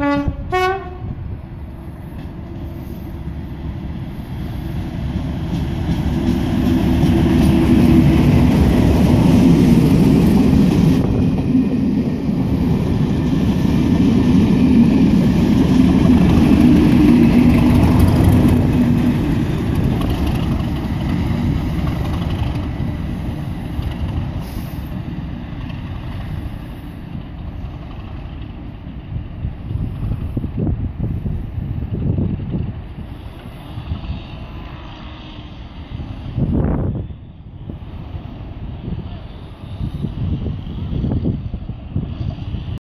Mm-hmm.